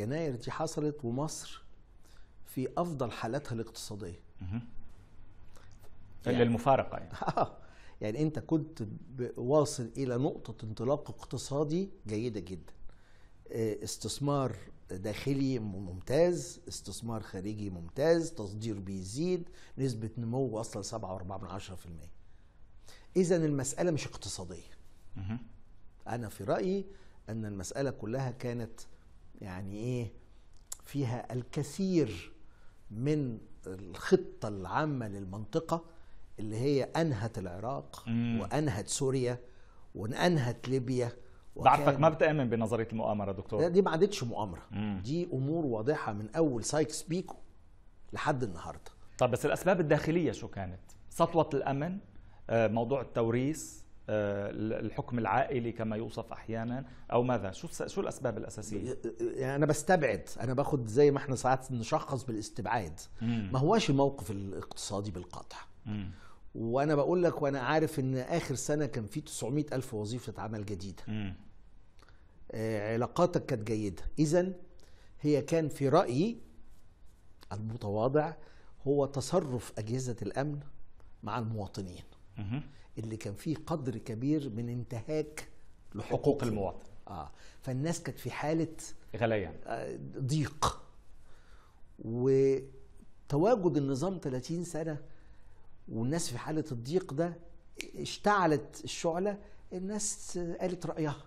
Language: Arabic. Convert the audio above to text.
يناير دي حصلت ومصر في أفضل حالاتها الاقتصادية. يعني المفارقة يعني. يعني أنت كنت واصل إلى نقطة انطلاق اقتصادي جيدة جدا. آه، استثمار داخلي ممتاز استثمار خارجي ممتاز تصدير بيزيد نسبة نمو واصلة ل 7.4% إذا المسألة مش اقتصادية. أنا في رأيي أن المسألة كلها كانت يعني إيه؟ فيها الكثير من الخطة العامة للمنطقة اللي هي أنهت العراق مم. وأنهت سوريا وأنهت ليبيا بعرفك ما بتأمن بنظرية المؤامرة دكتور. دي ما عادتش مؤامرة. مم. دي أمور واضحة من أول سايكس بيكو لحد النهاردة. طب بس الأسباب الداخلية شو كانت؟ سطوة الأمن آه، موضوع التوريث الحكم العائلي كما يوصف أحيانا أو ماذا شو شو الأسباب الأساسية يعني أنا بستبعد أنا باخد زي ما إحنا ساعات نشخص بالاستبعاد مم. ما هواش الموقف الاقتصادي بالقطع مم. وأنا بقول لك وأنا عارف إن آخر سنة كان في 900 ألف وظيفة عمل جديدة مم. آه، علاقاتك كانت جيدة اذا هي كان في رأيي المتواضع هو تصرف أجهزة الأمن مع المواطنين. اللي كان فيه قدر كبير من انتهاك حقوق المواطن. آه. فالناس كانت في حالة غليان. آه، ضيق. وتواجد النظام 30 سنة والناس في حالة الضيق ده اشتعلت الشعلة الناس قالت رأيها.